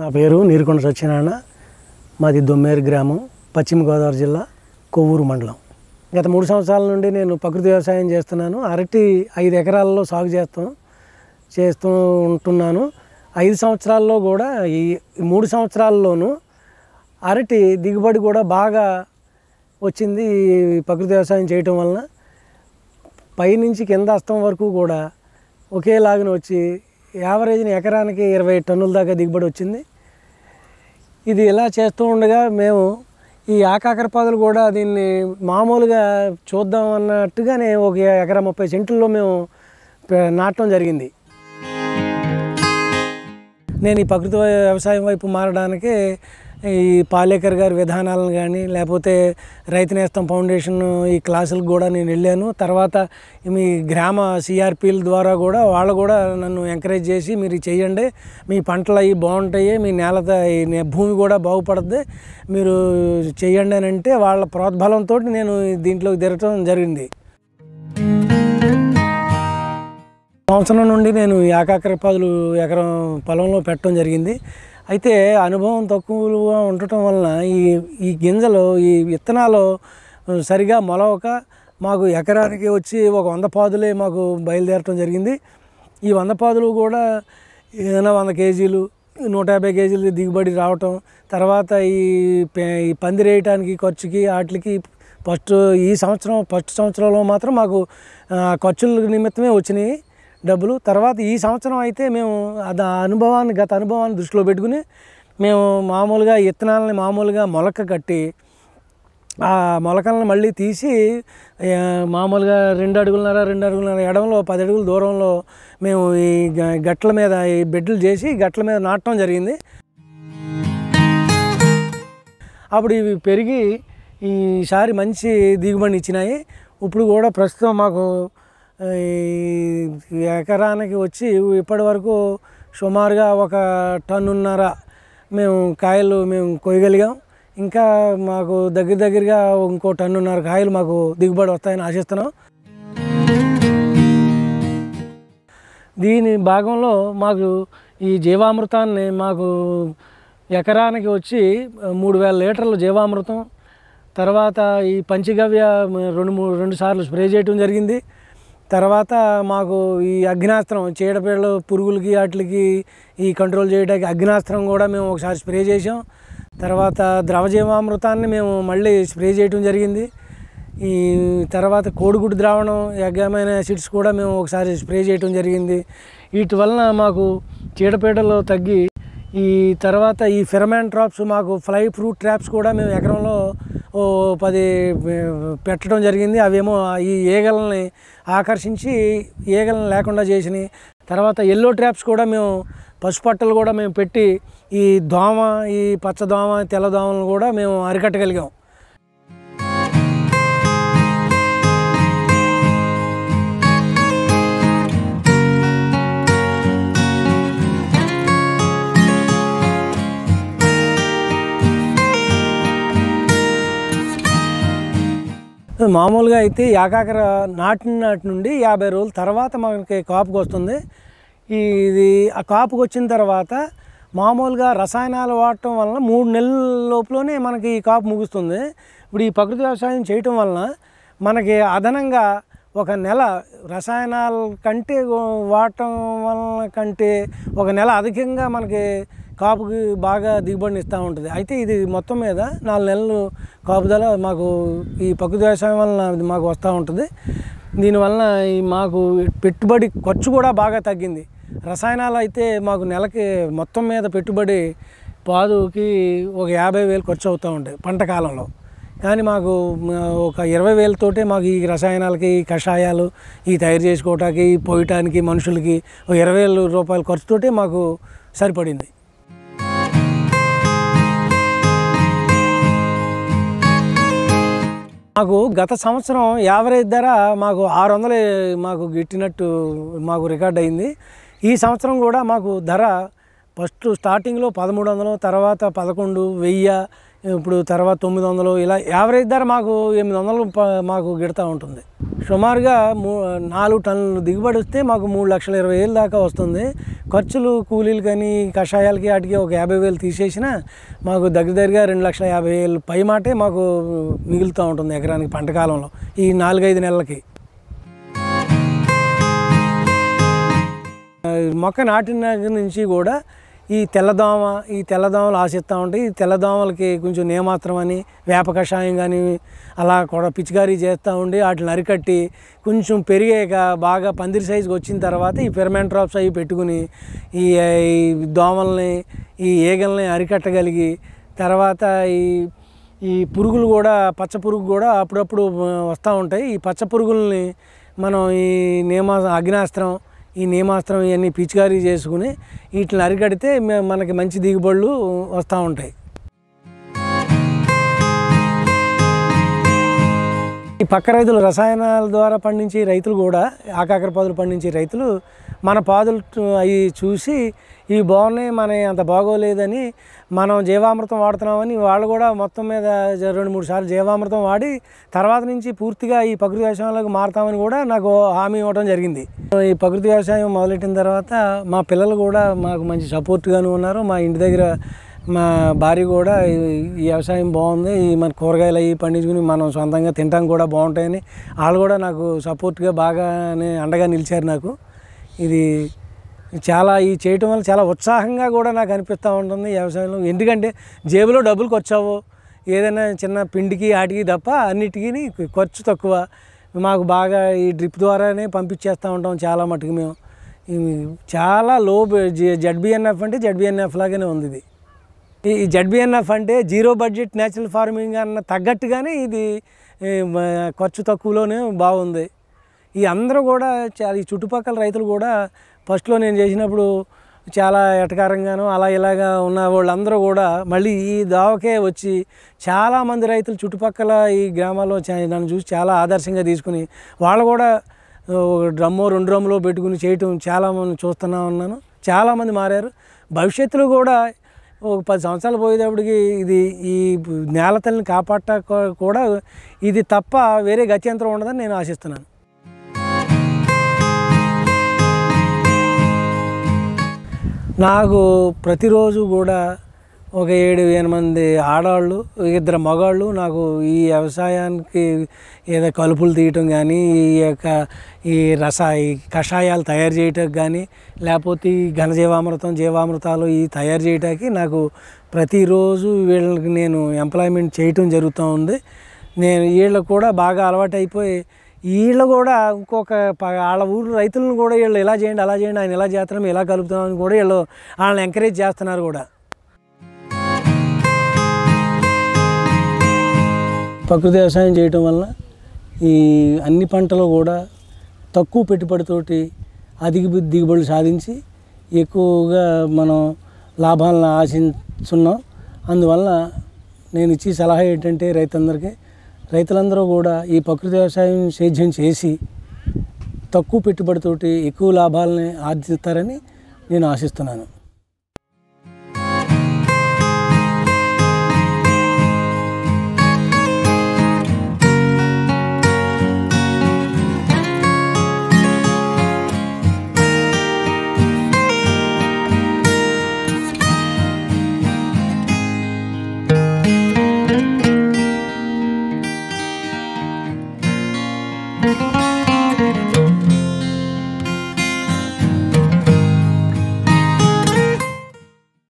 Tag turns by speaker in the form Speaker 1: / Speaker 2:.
Speaker 1: నా పేరు నీరుకొండ సత్యనారాయణ. మాది దొమ్మేరు గ్రామం పశ్చిమ గోదావరి జిల్లా కొవ్వూరు మండలం. గత మూడు సంవత్సరాల నుండి నేను ప్రకృతి వ్యవసాయం చేస్తున్నాను. అరటి ఐదు ఎకరాల్లో సాగు చేస్తాం చేస్తూ ఉంటున్నాను. ఐదు సంవత్సరాల్లో కూడా ఈ మూడు సంవత్సరాల్లోనూ అరటి దిగుబడి కూడా బాగా వచ్చింది ఈ ప్రకృతి వ్యవసాయం చేయటం వలన. పైనుంచి కింద అస్తం వరకు కూడా ఒకేలాగిన వచ్చి యావరేజ్న ఎకరానికి ఇరవై టన్నుల దాకా దిగుబడి వచ్చింది. ఇది ఇలా చేస్తూ ఉండగా మేము ఈ ఆకాకరపాదులు కూడా దీన్ని మామూలుగా చూద్దాం అన్నట్టుగానే ఒక ఎకరా ముప్పై సెంట్లలో మేము నాటడం జరిగింది. నేను ఈ ప్రకృతి వ్యవసాయం వైపు మారడానికి ఈ పాలేకర్ గారి విధానాలను కానీ లేకపోతే రైతు నేస్తం ఫౌండేషన్ ఈ క్లాసులకు కూడా నేను వెళ్ళాను. తర్వాత మీ గ్రామ సిఆర్పీల ద్వారా కూడా వాళ్ళు కూడా నన్ను ఎంకరేజ్ చేసి మీరు చేయండి. మీ పంటలు అవి బాగుంటాయి. మీ నేల భూమి కూడా బాగుపడుద్ది. మీరు చేయండి అని అంటే వాళ్ళ ప్రోద్బలంతో నేను దీంట్లోకి తిరగటం జరిగింది. సంవత్సరం నుండి నేను ఏకాకర పదులు ఎకరం పొలంలో పెట్టడం జరిగింది. అయితే అనుభవం తక్కువగా ఉండటం వలన ఈ ఈ గింజలు ఈ విత్తనాలు సరిగా మొలవక మాకు ఎకరానికి వచ్చి ఒక వంద పాదులే మాకు బయలుదేరటం జరిగింది. ఈ వంద పాదులు కూడా ఏదైనా వంద కేజీలు నూట యాభై కేజీలు దిగుబడి రావటం తర్వాత ఈ పె- ఈ పందిరేయటానికి ఖర్చుకి వాటికి ఫస్ట్ ఈ సంవత్సరం ఫస్ట్ సంవత్సరంలో మాత్రం మాకు ఖర్చుల నిమిత్తమే వచ్చినాయి. డబ్బులు. తర్వాత ఈ సంవత్సరం అయితే మేము అది అనుభవాన్ని గత అనుభవాన్ని దృష్టిలో పెట్టుకుని మేము మామూలుగా విత్తనాలని మామూలుగా మొలక కట్టి ఆ మొలకలను మళ్ళీ తీసి మామూలుగా రెండు అడుగులన్నర రెండు అడుగులన్నర ఎడంలో పది అడుగుల దూరంలో మేము ఈ గట్ల మీద ఈ బెడ్లు చేసి గట్ల మీద నాటడం జరిగింది. అప్పుడు ఇవి పెరిగి ఈసారి మంచి దిగుబడిని ఇచ్చినాయి. ఇప్పుడు కూడా ప్రస్తుతం మాకు ఎకరానికి వచ్చి ఇప్పటి వరకు సుమారుగా ఒక టన్నున్నర మేము కాయలు మేము కొయ్యగలిగాం. ఇంకా మాకు దగ్గర దగ్గరగా ఇంకో టన్నున్నర కాయలు మాకు దిగుబడి వస్తాయని ఆశిస్తున్నాం. దీని భాగంలో మాకు ఈ జీవామృతాన్ని మాకు ఎకరానికి వచ్చి మూడు వేల లీటర్ల జీవామృతం తర్వాత ఈ పంచగవ్య రెండు మూడు రెండు సార్లు స్ప్రే చేయటం జరిగింది. తర్వాత మాకు ఈ అగ్నాస్త్రం చీడపీడలు పురుగులకి వాటికి ఈ కంట్రోల్ చేయడానికి అగ్నాస్త్రం కూడా మేము ఒకసారి స్ప్రే చేసాం తర్వాత ద్రవజీవామృతాన్ని మేము మళ్ళీ స్ప్రే చేయటం జరిగింది. ఈ తర్వాత కోడిగుడ్డు ద్రావణం యజ్ఞమైన యాసిడ్స్ కూడా మేము ఒకసారి స్ప్రే చేయటం జరిగింది. వీటి వలన మాకు చీడపీడలు తగ్గి ఈ తర్వాత ఈ ఫిరమాన్ ట్రాప్స్ మాకు ఫ్లై ఫ్రూట్ ట్రాప్స్ కూడా మేము ఎకరంలో ఓ పది పెట్టడం జరిగింది. అవేమో ఈ ఈగలని ఆకర్షించి ఈగలను లేకుండా చేసినాయి. తర్వాత ఎల్లో ట్రాప్స్ కూడా మేము పసుపట్టలు కూడా మేము పెట్టి ఈ దోమ ఈ పచ్చ దోమ తెల్ల కూడా మేము అరికట్టగలిగాం. మామూలుగా అయితే యాకాకర నాటిన నాటి నుండి యాభై రోజుల తర్వాత మనకి కాపుకి వస్తుంది. ఈ ఇది ఆ కాపుకి వచ్చిన తర్వాత మామూలుగా రసాయనాలు వాడటం వలన మూడు నెలల లోపలనే మనకి ఈ కాపు ముగుస్తుంది. ఇప్పుడు ఈ ప్రకృతి వ్యవసాయం చేయటం వలన మనకి అదనంగా ఒక నెల రసాయనాల కంటే వాడటం వలన కంటే ఒక నెల అధికంగా మనకి కాపుకి బాగా దిగుబడిని ఇస్తూ ఉంటుంది. అయితే ఇది మొత్తం మీద నాలుగు నెలలు కాపుదల మాకు ఈ పక్కు వ్యవసాయం వలన మాకు వస్తూ ఉంటుంది. దీనివలన ఈ మాకు పెట్టుబడి ఖర్చు కూడా బాగా తగ్గింది. రసాయనాలు అయితే మాకు నెలకి మొత్తం మీద పెట్టుబడి పాదుకి ఒక యాభై వేలు ఖర్చు అవుతూ ఉంటాయి పంట కాలంలో. కానీ మాకు ఒక ఇరవై వేలతోటే మాకు ఈ రసాయనాలకి ఈ కషాయాలు ఈ తయారు చేసుకోవటానికి పోయటానికి మనుషులకి ఒక ఇరవై వేల రూపాయల ఖర్చుతోటే మాకు సరిపడింది. మాకు గత సంవత్సరం యావరేజ్ ధర మాకు ఆరు వందలు మాకు గిట్టినట్టు మాకు రికార్డ్ అయింది. ఈ సంవత్సరం కూడా మాకు ధర ఫస్ట్ స్టార్టింగ్లో పదమూడు వందలు తర్వాత పదకొండు వెయ్యి ఇప్పుడు తర్వాత తొమ్మిది వందలు ఇలా యావరేజ్ ధర మాకు ఎనిమిది వందలు మాకు గిడతా ఉంటుంది. సుమారుగా మూ నాలుగు టన్నులు దిగుబడి వస్తే మాకు మూడు లక్షల ఇరవై వేలు దాకా వస్తుంది. ఖర్చులు కూలీలు కానీ కషాయాలకి వాటికి ఒక యాభై వేలు తీసేసిన మాకు దగ్గర దగ్గరగా రెండు లక్షల యాభై వేలు పై మాటే మాకు మిగులుతూ ఉంటుంది ఎకరానికి పంట కాలంలో ఈ నాలుగైదు నెలలకి. మొక్క నాటిన నుంచి కూడా ఈ తెల్లదోమ ఈ తెల్లదోమలు ఆశిస్తూ ఉంటాయి ఈ తెల్లదోమలకి కొంచెం నేమాత్రం అని వేప కషాయం కానీ అలా కూడా పిచికారీ చేస్తూ ఉండి వాటిని అరికట్టి కొంచెం పెరిగాక బాగా పందిరి సైజుకి వచ్చిన తర్వాత ఈ పెర్మెంట్ డ్రాప్స్ అవి పెట్టుకుని ఈ ఈ దోమల్ని ఈ ఏగల్ని అరికట్టగలిగి తర్వాత ఈ ఈ పురుగులు కూడా పచ్చ పురుగు కూడా అప్పుడప్పుడు వస్తూ ఉంటాయి. ఈ పచ్చ పురుగుల్ని మనం ఈ నేమా అగ్నాస్త్రం ఈ నేమాస్త్రం ఇవన్నీ పిచికారీ చేసుకుని వీటిని అరికడితే మనకి మంచి దిగుబడులు వస్తూ ఉంటాయి. ఈ పక్క రైతులు రసాయనాల ద్వారా పండించే రైతులు కూడా ఆకాకర పాదులు పండించే రైతులు మన పాదులు అవి చూసి ఇవి బాగున్నాయి మన అంత బాగోలేదని మనం జీవామృతం వాడుతున్నామని వాళ్ళు కూడా మొత్తం మీద రెండు మూడు సార్లు జీవామృతం వాడి తర్వాత నుంచి పూర్తిగా ఈ ప్రకృతి వ్యవసాయంలోకి మారుతామని కూడా నాకు హామీ ఇవ్వడం జరిగింది. ఈ ప్రకృతి వ్యవసాయం మొదలెట్టిన తర్వాత మా పిల్లలు కూడా మాకు మంచి సపోర్ట్గాను ఉన్నారు. మా ఇంటి దగ్గర మా భార్య కూడా ఈ ఈ వ్యవసాయం బాగుంది. ఈ మన కూరగాయలు అవి పండించుకుని మనం సొంతంగా తినడానికి కూడా బాగుంటాయని వాళ్ళు కూడా నాకు సపోర్ట్గా బాగానే అండగా నిలిచారు నాకు. ఇది చాలా ఈ చేయటం వల్ల చాలా ఉత్సాహంగా కూడా నాకు అనిపిస్తూ ఉంటుంది ఈ వ్యవసాయంలో. ఎందుకంటే జేబులో డబ్బులు ఖర్చు ఏదైనా చిన్న పిండికి ఆటికి తప్ప అన్నిటికీ ఖర్చు తక్కువ. మాకు బాగా ఈ డ్రిప్ ద్వారానే పంపించేస్తూ ఉంటాం చాలా మటుకు మేము. చాలా లో జడ్బిఎన్ఎఫ్ అంటే జడ్బిఎన్ఎఫ్ లాగానే ఉంది ఇది. ఈ జడ్బిఎన్ఎఫ్ అంటే జీరో బడ్జెట్ న్యాచురల్ ఫార్మింగ్ అన్న తగ్గట్టుగానే ఇది ఖర్చు తక్కువలోనే బాగుంది. ఈ అందరూ కూడా చాలా ఈ చుట్టుపక్కల రైతులు కూడా ఫస్ట్లో నేను చేసినప్పుడు చాలా ఎటకారంగాను అలా ఇలాగా ఉన్న వాళ్ళందరూ కూడా మళ్ళీ ఈ దావకే వచ్చి చాలామంది రైతులు చుట్టుపక్కల ఈ గ్రామాల్లో నన్ను చూసి చాలా ఆదర్శంగా తీసుకుని వాళ్ళు కూడా ఒక డ్రమ్ము రెండు డ్రమ్ములో పెట్టుకుని చేయటం చాలామంది చూస్తున్నా ఉన్నాను. చాలామంది మారారు. భవిష్యత్తులో కూడా ఒక పది సంవత్సరాలు పోయేటప్పటికి ఇది ఈ నేల తల్లిని కాపాడట కూడా ఇది తప్ప వేరే గత్యంతరం ఉండదని నేను ఆశిస్తున్నాను. నాకు ప్రతిరోజు కూడా ఒక ఏడు ఎనిమిది మంది ఆడవాళ్ళు ఇద్దరు మగాళ్ళు నాకు ఈ వ్యవసాయానికి ఏదో కలుపులు తీయటం కానీ ఈ యొక్క ఈ రస ఈ కషాయాలు తయారు చేయటం కానీ లేకపోతే ఈ ఘనజీవామృతం జీవామృతాలు ఈ తయారు చేయటానికి నాకు ప్రతిరోజు వీళ్ళకి నేను ఎంప్లాయ్మెంట్ చేయటం జరుగుతూ ఉంది. నేను వీళ్ళకు కూడా బాగా అలవాటు అయిపోయి వీళ్ళు కూడా ఇంకొక ప- వాళ్ళ ఊరు రైతులను కూడా వీళ్ళు ఇలా చేయండి అలా చేయండి ఆయన ఇలా చేస్తున్నాం ఇలా కలుపుతున్నాం అని కూడా వీళ్ళు వాళ్ళని ఎంకరేజ్ చేస్తున్నారు కూడా. ప్రకృతి వ్యవసాయం చేయటం వల్ల ఈ అన్ని పంటలు కూడా తక్కువ పెట్టుబడితోటి అధిక దిగుబడులు సాధించి ఎక్కువగా మనం లాభాలను ఆశించున్నాం. అందువల్ల నేను ఇచ్చే సలహా ఏంటంటే రైతులందరికీ రైతులందరూ కూడా ఈ ప్రకృతి వ్యవసాయం సేద్యం చేసి తక్కువ పెట్టుబడితోటి ఎక్కువ లాభాలని ఆర్జిస్తారని నేను ఆశిస్తున్నాను.